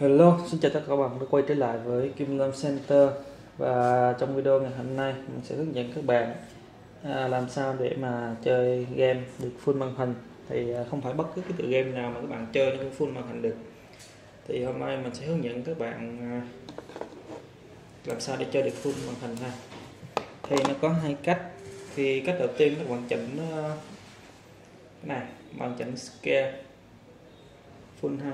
Hello, xin chào tất cả các bạn đã quay trở lại với Kim Lam Center. Và trong video ngày hôm nay mình sẽ hướng dẫn các bạn à, làm sao để mà chơi game được full màn hình. Thì à, không phải bất cứ cái tựa game nào mà các bạn chơi nó cũng full màn hình được. Thì hôm nay mình sẽ hướng dẫn các bạn à, làm sao để chơi được full màn hình ha. Thì nó có hai cách. Thì cách đầu tiên các bạn chỉnh à, cái này bạn chỉnh scale full ha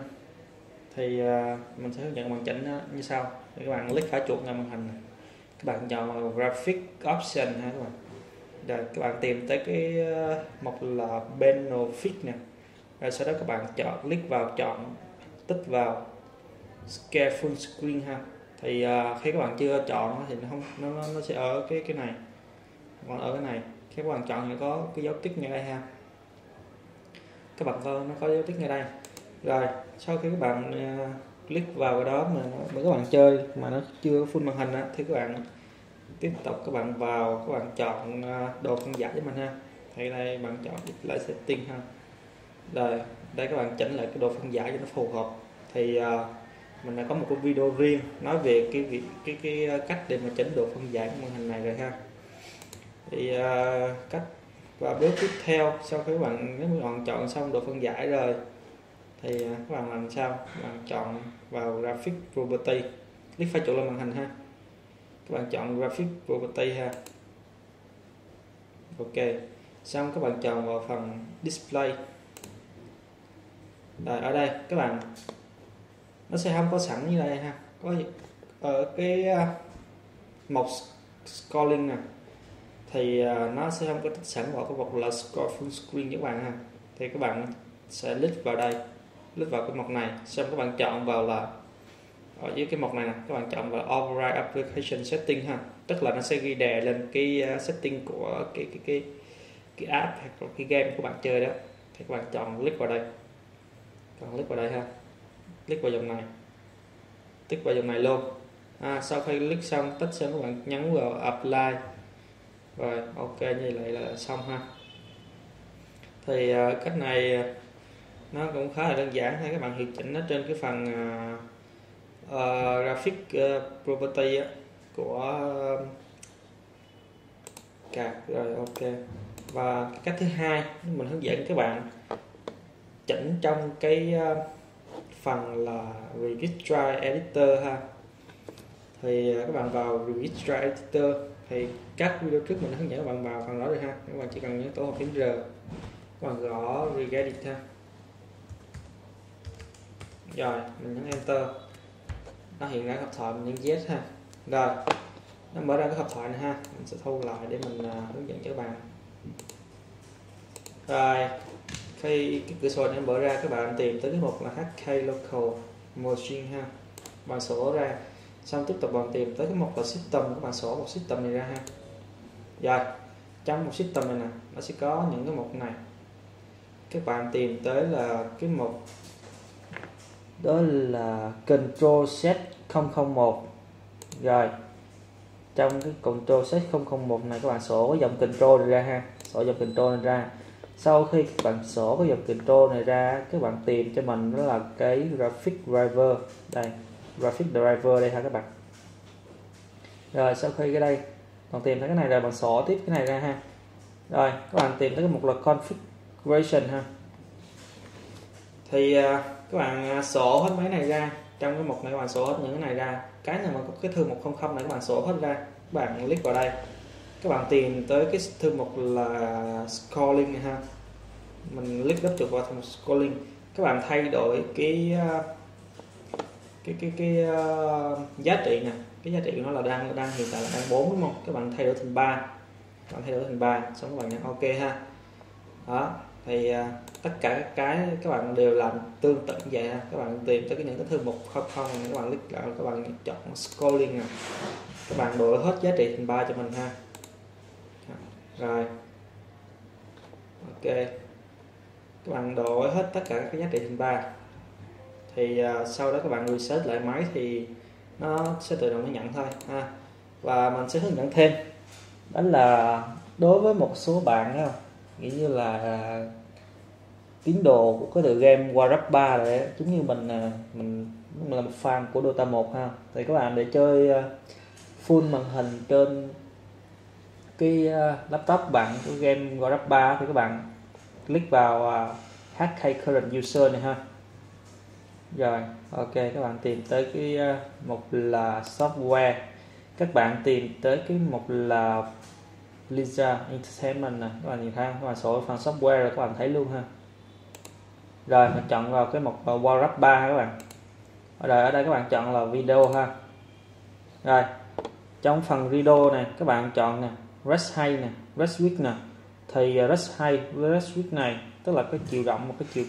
thì uh, mình sẽ hướng dẫn bạn chỉnh à, như sau. Thì các bạn click phải chuột ngay màn hình này. các bạn chọn graphic option ha các bạn. Rồi các bạn tìm tới cái à, uh, mục là benefit nè. Rồi sau đó các bạn chọn click vào chọn tích vào scale full screen ha. Thì uh, khi các bạn chưa chọn thì nó không nó, nó sẽ ở cái cái này. Còn ở cái này. Khi các bạn chọn thì có cái dấu tích ngay đây ha. Các bạn có nó có dấu tích ngay đây rồi sau khi các bạn uh, click vào cái đó mà, mà các bạn chơi mà nó chưa full màn hình á, thì các bạn tiếp tục các bạn vào các bạn chọn uh, đồ phân giải cho mình ha. Thì đây bạn chọn lại setting ha. Rồi đây các bạn chỉnh lại cái đồ phân giải cho nó phù hợp. Thì uh, mình đã có một cái video riêng nói về cái việc cái cái cách để mà chỉnh độ phân giải của màn hình này rồi ha. Thì uh, cách và bước tiếp theo sau khi các bạn nếu các bạn chọn xong độ phân giải rồi thì à, các bạn làm sao? Bạn chọn vào graphic property. Click phải chỗ lên màn hình ha. Các bạn chọn graphic property ha. Ok. Xong các bạn chọn vào phần display. Rồi ở đây các bạn nó sẽ không có sẵn như đây ha. Có ở cái à, uh, mục scrolling nè. Thì uh, nó sẽ không có tích sẵn vào cái mục là score full screen các bạn ha. Thì các bạn sẽ click vào đây click vào cái mục này. Xong các bạn chọn vào là ở dưới cái mục này nè các bạn chọn vào override application setting ha. Tức là nó sẽ ghi đè lên cái ờ, setting của cái cái cái cái app hoặc là cái game của bạn chơi đó. Thì các bạn chọn click vào đây. Chọn click vào đây ha. Click vào dòng này. Tích vào dòng này luôn. À, sau khi click xong tích xong các bạn nhấn vào apply. Rồi ok như vậy là xong ha. Thì uh, cách này ờ, nó cũng khá là đơn giản hay các bạn hiệu chỉnh nó trên cái phần uh, uh, graphic uh, property á, của ờ, uh, card rồi ok. Và cách thứ hai mình hướng dẫn các bạn chỉnh trong cái uh, phần là registry Editor ha. Thì à, các bạn vào registry Editor thì các video trước mình hướng dẫn các bạn vào phần đó rồi ha. Các bạn chỉ cần nhấn tổ hợp phím R các bạn gõ Regedit ha rồi mình nhấn enter. Nó hiện ra hộp thoại mình nhấn yes ha. Rồi nó mở ra cái hộp thoại này ha. Mình sẽ thu lại để mình uh, hướng dẫn cho các bạn. Rồi khi cái cửa sổ này mở ra các bạn tìm tới cái mục là HK Local Machine ha. Bạn sổ ra xong tiếp tục bạn tìm tới cái mục là system các bạn sổ một system này ra ha. Rồi trong một system này nè nó sẽ có những cái mục này. Các bạn tìm tới là cái mục đó là control set 001 rồi trong cái control set 001 này các bạn sổ cái dòng control này ra ha. Sổ dòng control này ra. Sau khi các bạn sổ cái dòng control này ra các bạn tìm cho mình đó là cái graphic driver. Đây graphic driver đây ha các bạn? Rồi sau khi cái đây còn tìm thấy cái này rồi bạn sổ tiếp cái này ra ha. Rồi các bạn tìm tới một là configuration ha. Thì uh, các bạn à, sổ hết mấy này ra. Trong cái mục này các bạn sổ hết những cái này ra. Cái nào mà có cái thư mục 00 này các bạn sổ hết ra. Các bạn click vào đây. Các bạn tìm tới cái thư mục là scrolling này ha. Mình click đắp chuột vào thư mục scrolling. Các bạn thay đổi cái à, cái cái cái uh, giá trị nè. Cái giá trị của nó là đang đang hiện tại là đang 4 đúng không? Các bạn thay đổi thành 3 các bạn thay đổi thành 3 xong các bạn nhấn ok ha. Đó thì à, tất cả các cái các bạn đều làm tương tự như vậy ha. Các bạn tìm tới cái những cái thư mục không không các bạn click lại các bạn chọn scrolling này các bạn đổi hết giá trị thành ba cho mình ha. Rồi. Ok. Các bạn đổi hết tất cả các giá trị thành ba. Thì uh, sau đó các bạn reset lại máy thì nó sẽ tự động nó nhận thôi ha. Và mình sẽ hướng dẫn thêm. Đó là đối với một số bạn đó, nghĩ như là à, tín đồ của cái tựa game Warcraft 3 này giống như à, mình mình là một fan của Dota 1 ha. Thì các bạn để chơi à, full màn hình trên cái laptop bạn của game Warcraft 3 thì các bạn click vào uh, HK current user này ha. Rồi ok các bạn tìm tới cái mục là software. Các bạn tìm tới cái mục là Lisa Entertainment nè, các bạn nhìn thấy các bạn sổ phần software rồi các bạn thấy luôn ha. Rồi, mình chọn vào cái mục ờ, Warcraft 3 các bạn. Rồi ở đây các bạn chọn là video ha. Rồi, trong phần video này, các bạn chọn nè, rest hay nè, rest width nè. Thì ờ, rest hay với rest width này, tức là cái chiều rộng và cái chiều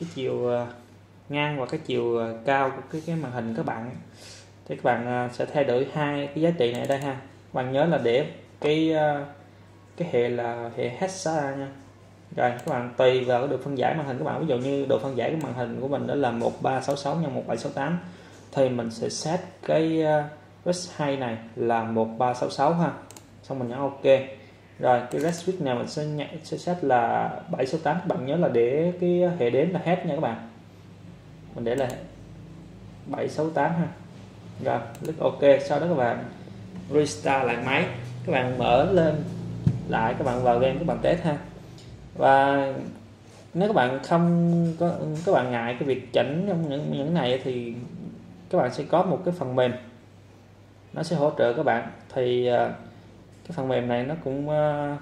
cái chiều ờ, ngang và cái chiều cao của cái cái màn hình các bạn. Thì các bạn sẽ thay đổi hai cái giá trị này ở đây ha. Các bạn nhớ là để cái ờ, cái hệ là hệ hexa nha. Rồi, các bạn tùy vào cái độ phân giải màn hình các bạn. Ví dụ như độ phân giải của màn hình của mình đó là 1366 x 1768 thì mình sẽ set cái ờ, rest 2 này là 1366 ha. Xong mình nhấn ok. Rồi, cái rest switch này mình sẽ nhận sẽ set là 768 các bạn nhớ là để cái hệ đếm là hết nha các bạn. Mình để là 768 ha. Rồi, click ok. Sau đó các bạn restart lại máy các bạn mở lên lại các bạn vào game các bạn test ha. Và nếu các bạn không có các bạn ngại cái việc chỉnh trong những những này thì các bạn sẽ có một cái phần mềm. Nó sẽ hỗ trợ các bạn. Thì à, cái phần mềm này nó cũng à,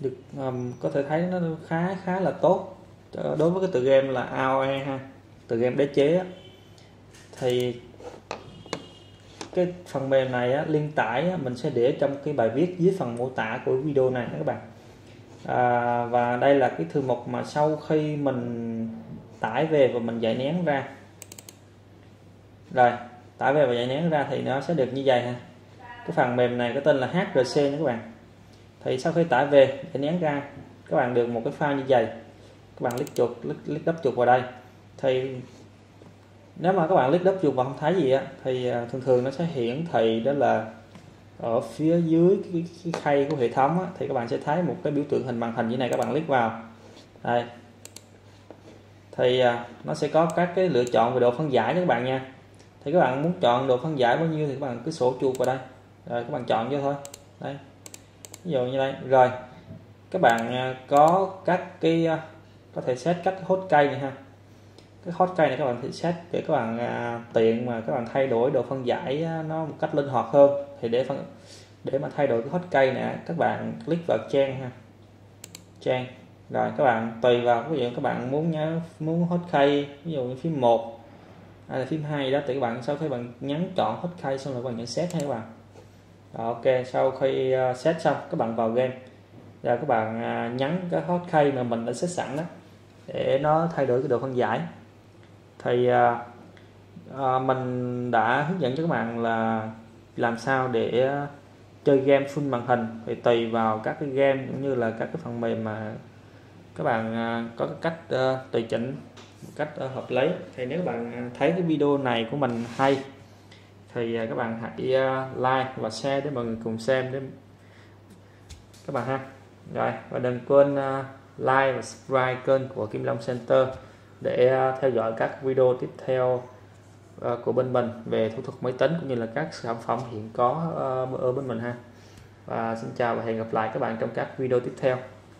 được um, có thể thấy nó khá khá là tốt đối với cái tựa game là AOE ha tựa game đế chế thì cái phần mềm này á, liên tải á, mình sẽ để trong cái bài viết dưới phần mô tả của video này các bạn. À, và đây là cái thư mục mà sau khi mình tải về và mình giải nén ra. Rồi tải về và giải nén ra thì nó sẽ được như vậy ha. Cái phần mềm này có tên là HRC nha các bạn. Thì sau khi tải về giải nén ra các bạn được một cái file như vậy. Các bạn click chuột click, click đắp chuột vào đây. Thì nếu mà các bạn click đất chuột mà không thấy gì á thì à, thường thường nó sẽ hiển thị đó là ở phía dưới cái, cái khay của hệ thống á, thì các bạn sẽ thấy một cái biểu tượng hình màn hình như này các bạn click vào. Đây. Thì à, nó sẽ có các cái lựa chọn về độ phân giải cho các bạn nha. Thì các bạn muốn chọn độ phân giải bao nhiêu thì các bạn cứ sổ chuột vào đây. Rồi các bạn chọn vô thôi. Đây. Ví dụ như đây. Rồi các bạn à, có các cái có thể set các hốt cây này ha cái hot cây này các bạn thì xét để các bạn à, tiện mà các bạn thay đổi độ phân giải à, nó một cách linh hoạt hơn. Thì để phân để mà thay đổi cái hot cây này các bạn click vào trang ha. Trang. Rồi các bạn tùy vào ví dụ các bạn muốn nhớ muốn hot cây ví dụ như phím 1 hay à, là phím 2 đó thì các bạn sau khi bạn nhấn chọn hot cây xong rồi các bạn nhấn set hay các bạn. Rồi, ok sau khi à, set xong các bạn vào game. Rồi các bạn nhấn cái hot key mà mình đã set sẵn đó để nó thay đổi cái độ phân giải thì à, à, mình đã hướng dẫn cho các bạn là làm sao để chơi game full màn hình. Thì tùy vào các cái game cũng như là các cái phần mềm mà các bạn à, có cái cách uh, tùy chỉnh một cách uh, hợp lý. Thì nếu các bạn à, thấy cái video này của mình hay thì uh, các bạn hãy uh, like và share để mọi người cùng xem để các bạn ha. Rồi và đừng quên uh, like và subscribe kênh của Kim Long Center để à, theo dõi các video tiếp theo à, của bên mình về thủ thuật máy tính cũng như là các sản phẩm hiện có à, ở bên mình ha. Và xin chào và hẹn gặp lại các bạn trong các video tiếp theo.